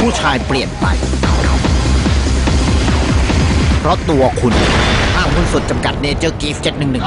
ผู้ชายเปลี่ยนไป เพราะตัวคุณห้างหุ้นส่วนจำกัดเนเจอร์กีฟเจ็ดหนึ่งหนึ่ง